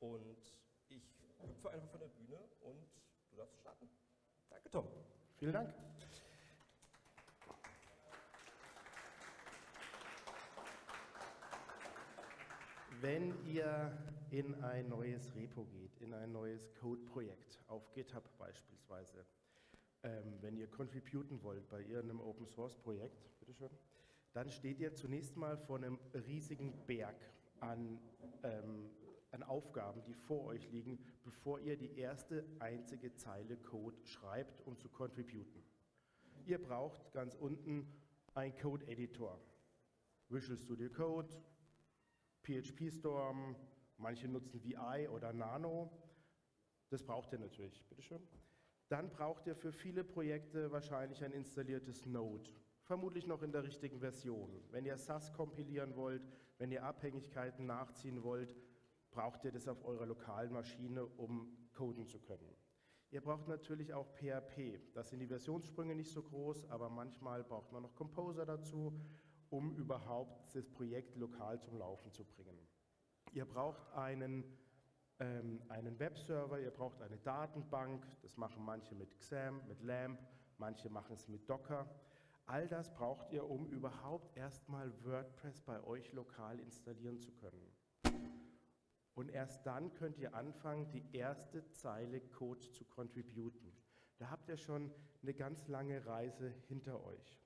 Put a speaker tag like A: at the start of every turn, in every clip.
A: Und ich hüpfe einfach von der Bühne und du darfst starten. Danke, Tom.
B: Vielen Dank. Wenn ihr in ein neues Repo geht, in ein neues Code-Projekt, auf GitHub beispielsweise, ähm, wenn ihr contributen wollt bei irgendeinem Open-Source-Projekt, dann steht ihr zunächst mal vor einem riesigen Berg an, ähm, an Aufgaben, die vor euch liegen, bevor ihr die erste einzige Zeile Code schreibt, um zu contributen. Ihr braucht ganz unten einen Code-Editor. Visual Studio Code, PHP Storm, manche nutzen VI oder Nano. Das braucht ihr natürlich, bitteschön. Dann braucht ihr für viele Projekte wahrscheinlich ein installiertes Node vermutlich noch in der richtigen Version. Wenn ihr SAS kompilieren wollt, wenn ihr Abhängigkeiten nachziehen wollt, braucht ihr das auf eurer lokalen Maschine, um coden zu können. Ihr braucht natürlich auch PHP. Das sind die Versionssprünge nicht so groß, aber manchmal braucht man noch Composer dazu, um überhaupt das Projekt lokal zum Laufen zu bringen. Ihr braucht einen, ähm, einen Webserver, ihr braucht eine Datenbank, das machen manche mit XAMPP, mit LAMP, manche machen es mit Docker. All das braucht ihr, um überhaupt erstmal WordPress bei euch lokal installieren zu können. Und erst dann könnt ihr anfangen, die erste Zeile Code zu contributen. Da habt ihr schon eine ganz lange Reise hinter euch.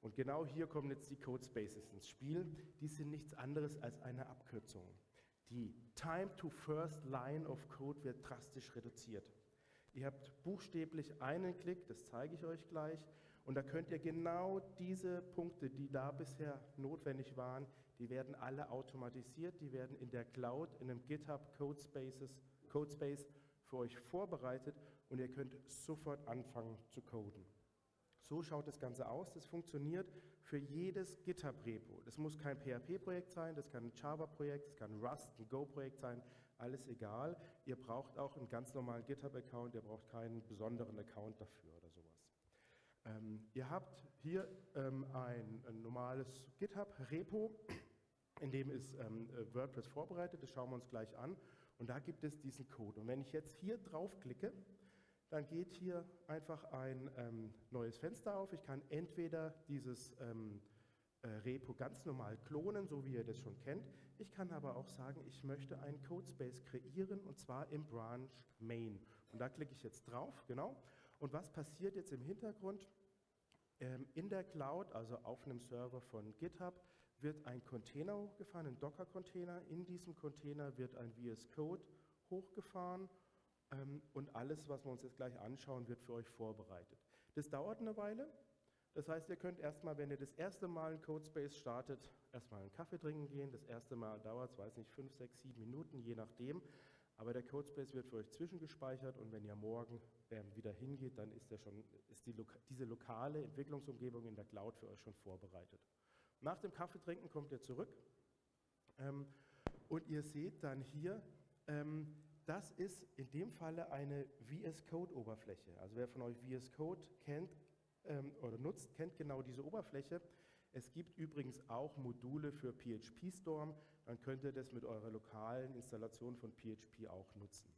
B: Und genau hier kommen jetzt die Code Spaces ins Spiel. Die sind nichts anderes als eine Abkürzung. Die Time to First Line of Code wird drastisch reduziert. Ihr habt buchstäblich einen Klick, das zeige ich euch gleich, und da könnt ihr genau diese Punkte, die da bisher notwendig waren, die werden alle automatisiert, die werden in der Cloud, in einem GitHub Codespaces, Codespace für euch vorbereitet und ihr könnt sofort anfangen zu coden. So schaut das Ganze aus. Das funktioniert für jedes GitHub-Repo. Das muss kein PHP-Projekt sein, das kann ein Java-Projekt, das kann ein Rust, ein Go-Projekt sein, alles egal. Ihr braucht auch einen ganz normalen GitHub-Account, ihr braucht keinen besonderen Account dafür. Ähm, ihr habt hier ähm, ein, ein, normales GitHub-Repo, in dem ist ähm, äh, WordPress vorbereitet, das schauen wir uns gleich an. Und da gibt es diesen Code. Und wenn ich jetzt hier draufklicke, dann geht hier einfach ein ähm, neues Fenster auf. Ich kann entweder dieses ähm, äh, Repo ganz normal klonen, so wie ihr das schon kennt. Ich kann aber auch sagen, ich möchte einen Codespace kreieren und zwar im Branch Main. Und da klicke ich jetzt drauf, genau. Und was passiert jetzt im Hintergrund? Ähm, in der Cloud, also auf einem Server von GitHub, wird ein Container hochgefahren, ein Docker-Container. In diesem Container wird ein VS Code hochgefahren ähm, und alles, was wir uns jetzt gleich anschauen, wird für euch vorbereitet. Das dauert eine Weile. Das heißt, ihr könnt erstmal, wenn ihr das erste Mal einen Codespace startet, erstmal einen Kaffee trinken gehen. Das erste Mal dauert es, weiß nicht, fünf, sechs, sieben Minuten, je nachdem. Aber der Codespace wird für euch zwischengespeichert und wenn ihr morgen ähm, wieder hingeht, dann ist, der schon, ist die, diese lokale Entwicklungsumgebung in der Cloud für euch schon vorbereitet. Nach dem Kaffeetrinken kommt ihr zurück ähm, und ihr seht dann hier, ähm, das ist in dem Falle eine VS Code Oberfläche. Also wer von euch VS Code kennt ähm, oder nutzt, kennt genau diese Oberfläche. Es gibt übrigens auch Module für PHP Storm, dann könnt ihr das mit eurer lokalen Installation von PHP auch nutzen.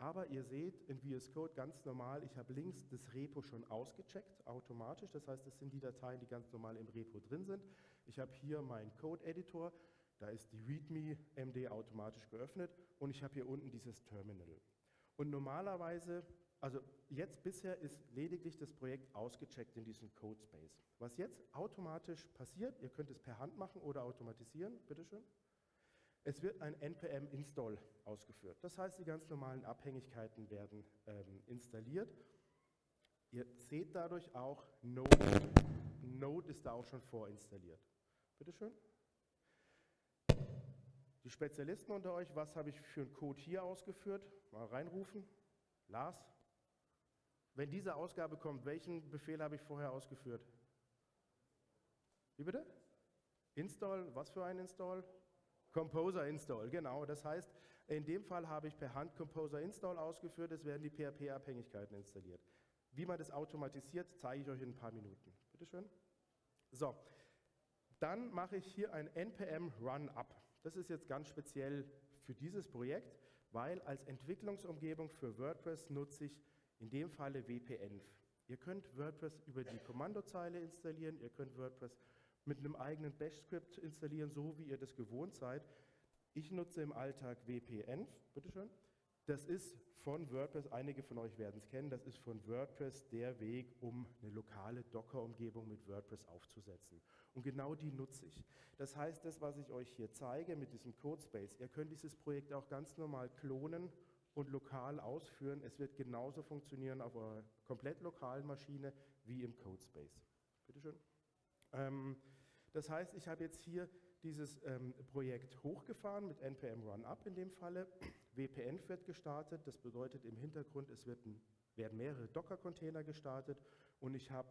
B: Aber ihr seht in VS Code ganz normal, ich habe links das Repo schon ausgecheckt, automatisch. Das heißt, das sind die Dateien, die ganz normal im Repo drin sind. Ich habe hier meinen Code-Editor, da ist die README-MD automatisch geöffnet und ich habe hier unten dieses Terminal. Und normalerweise also jetzt bisher ist lediglich das Projekt ausgecheckt in diesem Codespace. Was jetzt automatisch passiert, ihr könnt es per Hand machen oder automatisieren, bitteschön. Es wird ein npm-Install ausgeführt. Das heißt, die ganz normalen Abhängigkeiten werden ähm, installiert. Ihr seht dadurch auch, Node, Node ist da auch schon vorinstalliert. Bitteschön. Die Spezialisten unter euch, was habe ich für einen Code hier ausgeführt? Mal reinrufen. Lars, wenn diese Ausgabe kommt, welchen Befehl habe ich vorher ausgeführt? Wie bitte? Install, was für ein Install? Composer Install, genau. Das heißt, in dem Fall habe ich per Hand Composer Install ausgeführt, es werden die PHP-Abhängigkeiten installiert. Wie man das automatisiert, zeige ich euch in ein paar Minuten. Bitte schön. So, dann mache ich hier ein npm Run Up. Das ist jetzt ganz speziell für dieses Projekt. weil als Entwicklungsumgebung für WordPress nutze ich in dem Falle WPEnv. Ihr könnt WordPress über die Kommandozeile installieren, ihr könnt WordPress mit einem eigenen Bash-Skript installieren, so wie ihr das gewohnt seid. Ich nutze im Alltag WPEnv, bitteschön. Das ist von WordPress, einige von euch werden es kennen, das ist von WordPress der Weg, um eine lokale Docker-Umgebung mit WordPress aufzusetzen. Und genau die nutze ich. Das heißt, das, was ich euch hier zeige mit diesem Codespace, ihr könnt dieses Projekt auch ganz normal klonen und lokal ausführen. Es wird genauso funktionieren auf eurer komplett lokalen Maschine wie im Codespace. Bitte schön. Ähm, das heißt, ich habe jetzt hier dieses ähm, Projekt hochgefahren mit npm run up in dem Falle. WPN wird gestartet, das bedeutet im Hintergrund, es werden mehrere Docker-Container gestartet und ich habe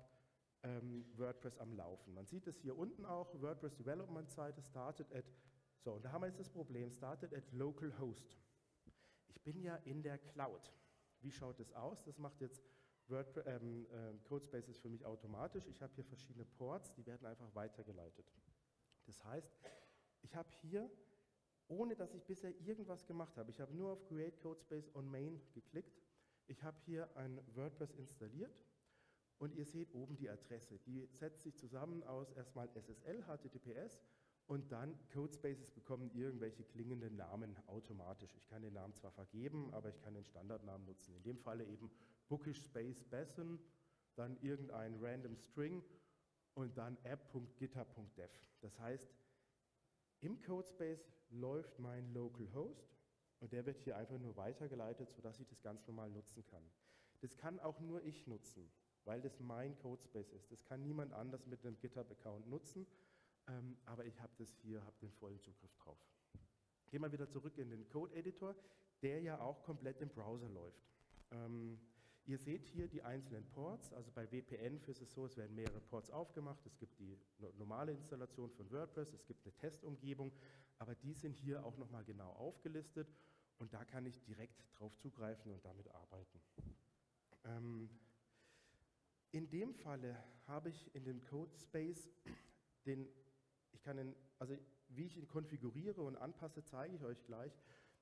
B: ähm, WordPress am Laufen. Man sieht es hier unten auch, WordPress Development Seite started at, so, und da haben wir jetzt das Problem, started at localhost. Ich bin ja in der Cloud. Wie schaut das aus? Das macht jetzt WordPress, ähm, äh, Codespaces für mich automatisch. Ich habe hier verschiedene Ports, die werden einfach weitergeleitet. Das heißt, ich habe hier, ohne dass ich bisher irgendwas gemacht habe, ich habe nur auf Create Codespace on Main geklickt, ich habe hier ein WordPress installiert und ihr seht oben die Adresse. Die setzt sich zusammen aus erstmal SSL, HTTPS und dann Codespaces bekommen irgendwelche klingenden Namen automatisch. Ich kann den Namen zwar vergeben, aber ich kann den Standardnamen nutzen. In dem Falle eben Bookish Space Basin, dann irgendein random String und dann app.github.dev. Das heißt, im Codespace läuft mein Localhost und der wird hier einfach nur weitergeleitet, sodass ich das ganz normal nutzen kann. Das kann auch nur ich nutzen weil das mein Codespace ist. Das kann niemand anders mit einem GitHub-Account nutzen, ähm, aber ich habe das hier, habe den vollen Zugriff drauf. Gehen wir wieder zurück in den Code-Editor, der ja auch komplett im Browser läuft. Ähm, ihr seht hier die einzelnen Ports, also bei WPN ist es so, es werden mehrere Ports aufgemacht, es gibt die normale Installation von WordPress, es gibt eine Testumgebung, aber die sind hier auch nochmal genau aufgelistet und da kann ich direkt drauf zugreifen und damit arbeiten. Ähm, in dem Falle habe ich in dem Code Space den, ich kann den, also wie ich ihn konfiguriere und anpasse, zeige ich euch gleich.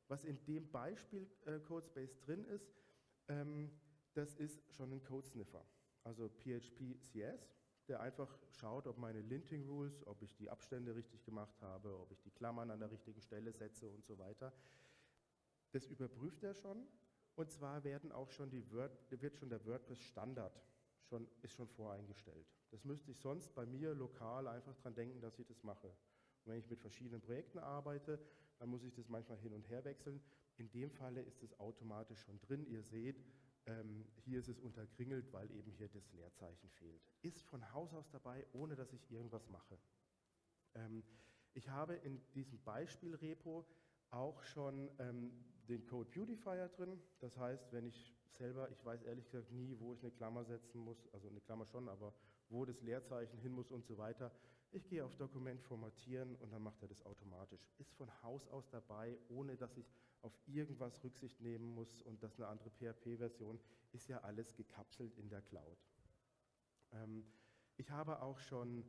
B: Was in dem Beispiel äh, Codespace drin ist, ähm, das ist schon ein Code Sniffer, also PHP CS, der einfach schaut, ob meine Linting Rules, ob ich die Abstände richtig gemacht habe, ob ich die Klammern an der richtigen Stelle setze und so weiter. Das überprüft er schon und zwar werden auch schon die Word, wird schon der WordPress Standard schon, ist schon voreingestellt. Das müsste ich sonst bei mir lokal einfach dran denken, dass ich das mache. Und wenn ich mit verschiedenen Projekten arbeite, dann muss ich das manchmal hin und her wechseln. In dem Falle ist es automatisch schon drin. Ihr seht, ähm, hier ist es unterkringelt, weil eben hier das Leerzeichen fehlt. Ist von Haus aus dabei, ohne dass ich irgendwas mache. Ähm, ich habe in diesem Beispielrepo auch schon ähm, den Code Beautifier drin. Das heißt, wenn ich selber, ich weiß ehrlich gesagt nie, wo ich eine Klammer setzen muss, also eine Klammer schon, aber wo das Leerzeichen hin muss und so weiter. Ich gehe auf Dokument formatieren und dann macht er das automatisch. Ist von Haus aus dabei, ohne dass ich auf irgendwas Rücksicht nehmen muss und das eine andere PHP-Version ist ja alles gekapselt in der Cloud. Ähm, ich habe auch schon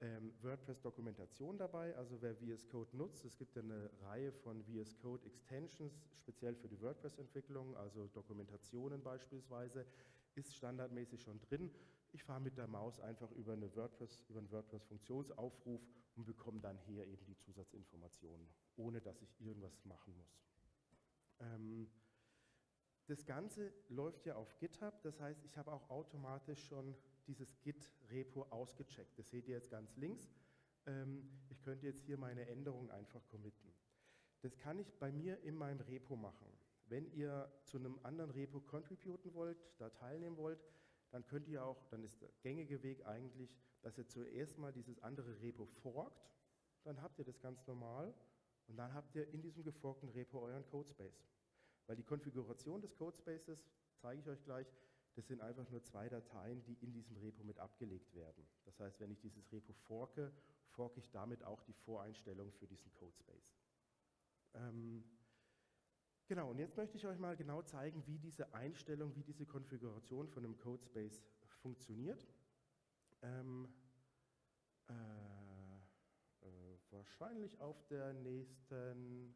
B: ähm, WordPress-Dokumentation dabei, also wer VS Code nutzt, es gibt ja eine Reihe von VS Code Extensions, speziell für die WordPress-Entwicklung, also Dokumentationen beispielsweise, ist standardmäßig schon drin. Ich fahre mit der Maus einfach über, eine WordPress, über einen WordPress-Funktionsaufruf und bekomme dann hier eben die Zusatzinformationen, ohne dass ich irgendwas machen muss. Ähm, das Ganze läuft ja auf GitHub, das heißt, ich habe auch automatisch schon dieses Git-Repo ausgecheckt. Das seht ihr jetzt ganz links. Ähm, ich könnte jetzt hier meine Änderungen einfach committen. Das kann ich bei mir in meinem Repo machen. Wenn ihr zu einem anderen Repo contributen wollt, da teilnehmen wollt, dann könnt ihr auch, dann ist der gängige Weg eigentlich, dass ihr zuerst mal dieses andere Repo forkt, dann habt ihr das ganz normal und dann habt ihr in diesem geforkten Repo euren Codespace. Weil die Konfiguration des Codespaces, zeige ich euch gleich, das sind einfach nur zwei Dateien, die in diesem Repo mit abgelegt werden. Das heißt, wenn ich dieses Repo forke, forke ich damit auch die Voreinstellung für diesen Codespace. Ähm, genau, und jetzt möchte ich euch mal genau zeigen, wie diese Einstellung, wie diese Konfiguration von einem Codespace funktioniert. Ähm, äh, äh, wahrscheinlich auf der nächsten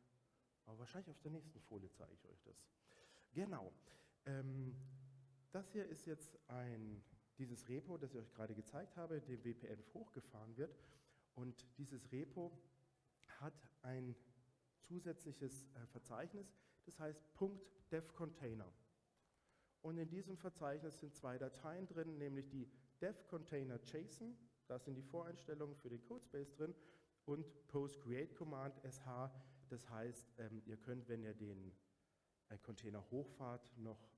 B: Aber wahrscheinlich auf der nächsten Folie zeige ich euch das. Genau. Ähm, das hier ist jetzt ein, dieses Repo, das ich euch gerade gezeigt habe, dem WPF hochgefahren wird. Und dieses Repo hat ein zusätzliches äh, Verzeichnis, das heißt .devcontainer. Und in diesem Verzeichnis sind zwei Dateien drin, nämlich die devcontainer.json, da sind die Voreinstellungen für den Codespace drin, und postcreate-command sh, das heißt, ähm, ihr könnt, wenn ihr den äh, Container hochfahrt, noch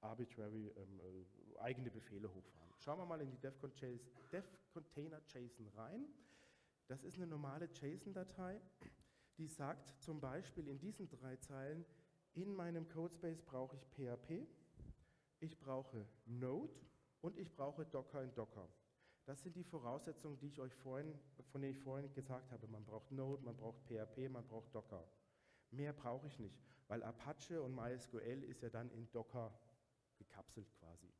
B: arbitrary ähm, äh, eigene Befehle hochfahren. Schauen wir mal in die devcontainer.json rein. Das ist eine normale JSON-Datei, die sagt zum Beispiel in diesen drei Zeilen, in meinem Codespace brauche ich PHP, ich brauche Node und ich brauche Docker in Docker. Das sind die Voraussetzungen, die ich euch vorhin, von denen ich vorhin gesagt habe. Man braucht Node, man braucht PHP, man braucht Docker. Mehr brauche ich nicht, weil Apache und MySQL ist ja dann in Docker gekapselt quasi.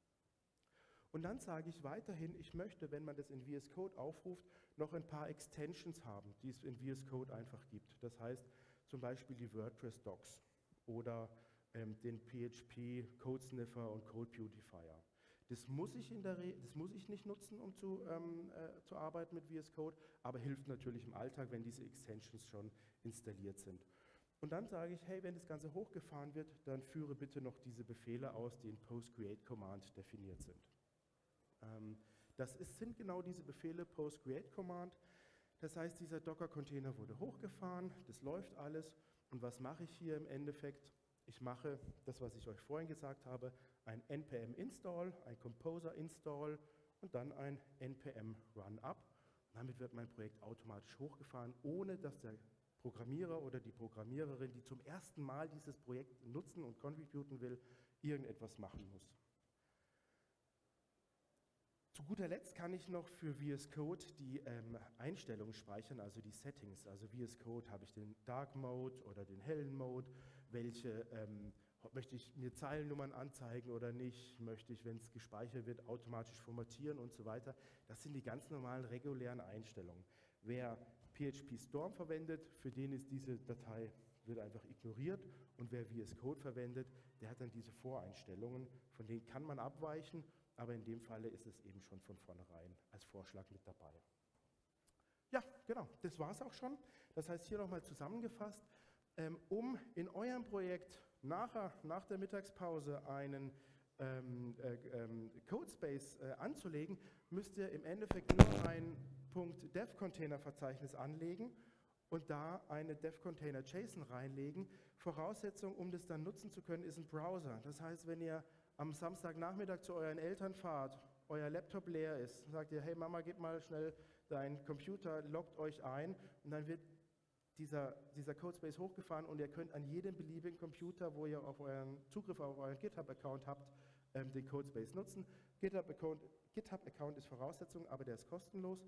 B: Und dann sage ich weiterhin, ich möchte, wenn man das in VS Code aufruft, noch ein paar Extensions haben, die es in VS Code einfach gibt. Das heißt zum Beispiel die WordPress Docs oder ähm, den PHP Code Sniffer und Code Beautifier. Das muss ich, in der das muss ich nicht nutzen, um zu, ähm, äh, zu arbeiten mit VS Code, aber hilft natürlich im Alltag, wenn diese Extensions schon installiert sind. Und dann sage ich, hey, wenn das Ganze hochgefahren wird, dann führe bitte noch diese Befehle aus, die in PostCreate-Command definiert sind. Ähm, das sind genau diese Befehle PostCreate-Command. Das heißt, dieser Docker-Container wurde hochgefahren, das läuft alles. Und was mache ich hier im Endeffekt? Ich mache das, was ich euch vorhin gesagt habe, ein npm install, ein composer install und dann ein npm run up. Damit wird mein Projekt automatisch hochgefahren, ohne dass der Programmierer oder die Programmiererin, die zum ersten Mal dieses Projekt nutzen und contributen will, irgendetwas machen muss. Zu guter Letzt kann ich noch für VS Code die ähm, Einstellungen speichern, also die Settings. Also VS Code habe ich den Dark Mode oder den hellen Mode, welche ähm, möchte ich mir Zeilennummern anzeigen oder nicht, möchte ich, wenn es gespeichert wird, automatisch formatieren und so weiter. Das sind die ganz normalen regulären Einstellungen. Wer PHP Storm verwendet, für den ist diese Datei wird einfach ignoriert und wer VS Code verwendet, der hat dann diese Voreinstellungen, von denen kann man abweichen aber in dem Falle ist es eben schon von vornherein als Vorschlag mit dabei. Ja, genau, das war es auch schon. Das heißt, hier nochmal zusammengefasst, ähm, um in eurem Projekt nachher, nach der Mittagspause einen ähm, äh, ähm, Codespace äh, anzulegen, müsst ihr im Endeffekt nur ein .dev-Container-Verzeichnis anlegen und da eine dev-container-JSON reinlegen. Voraussetzung, um das dann nutzen zu können, ist ein Browser. Das heißt, wenn ihr am Samstagnachmittag zu euren Eltern fahrt, euer Laptop leer ist, sagt ihr, hey Mama, gib mal schnell deinen Computer, loggt euch ein und dann wird dieser, dieser Codespace hochgefahren und ihr könnt an jedem beliebigen Computer, wo ihr auf euren Zugriff auf euren GitHub-Account habt, ähm, den Codespace nutzen. GitHub-Account GitHub ist Voraussetzung, aber der ist kostenlos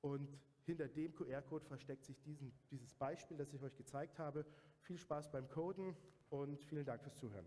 B: und hinter dem QR-Code versteckt sich diesen, dieses Beispiel, das ich euch gezeigt habe. Viel Spaß beim Coden und vielen Dank fürs Zuhören.